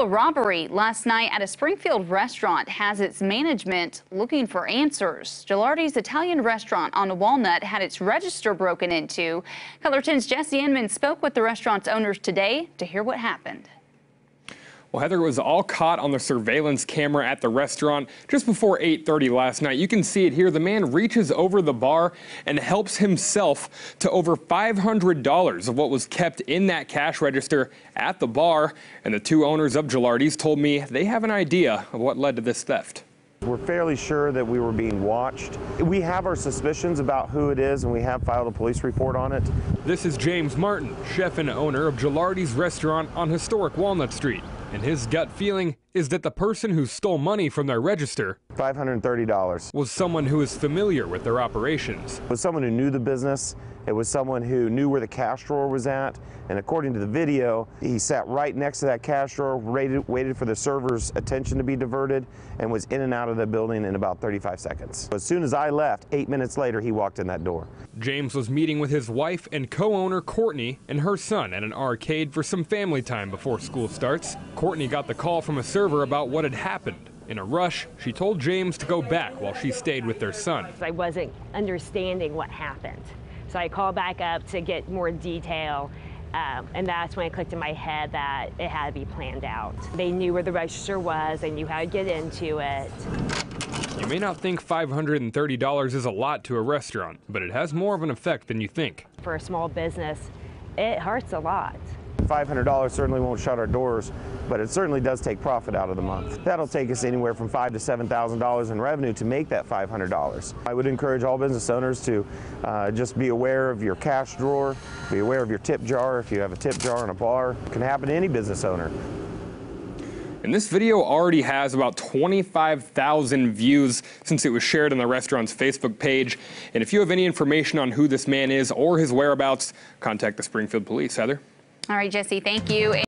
A robbery last night at a Springfield restaurant has its management looking for answers. Gilardi's Italian restaurant on the Walnut had its register broken into. KOLR 10's Jesse Inman spoke with the restaurant's owners today to hear what happened. Well, Heather was all caught on the surveillance camera at the restaurant just before 8.30 last night. You can see it here. The man reaches over the bar and helps himself to over $500 of what was kept in that cash register at the bar. And the two owners of Gilardi's told me they have an idea of what led to this theft. We're fairly sure that we were being watched. We have our suspicions about who it is, and we have filed a police report on it. This is James Martin, chef and owner of Gilardi's restaurant on historic Walnut Street. And his gut feeling is that the person who stole money from their register $530 was someone who is familiar with their operations. It was someone who knew the business. It was someone who knew where the cash drawer was at. And according to the video, he sat right next to that cash drawer, waited, waited for the server's attention to be diverted, and was in and out of the building in about 35 seconds. As soon as I left, eight minutes later, he walked in that door. James was meeting with his wife and co-owner Courtney and her son at an arcade for some family time before school starts. Courtney got the call from a server about what had happened. In a rush, she told James to go back while she stayed with their son. I wasn't understanding what happened. So I called back up to get more detail. Um, and that's when it clicked in my head that it had to be planned out. They knew where the register was, they knew how to get into it. You may not think $530 is a lot to a restaurant, but it has more of an effect than you think. For a small business, it hurts a lot. $500 certainly won't shut our doors, but it certainly does take profit out of the month. That'll take us anywhere from five to $7,000 in revenue to make that $500. I would encourage all business owners to uh, just be aware of your cash drawer, be aware of your tip jar. If you have a tip jar in a bar, it can happen to any business owner. And this video already has about 25,000 views since it was shared on the restaurant's Facebook page. And if you have any information on who this man is or his whereabouts, contact the Springfield Police. Heather? All right, Jesse, thank you.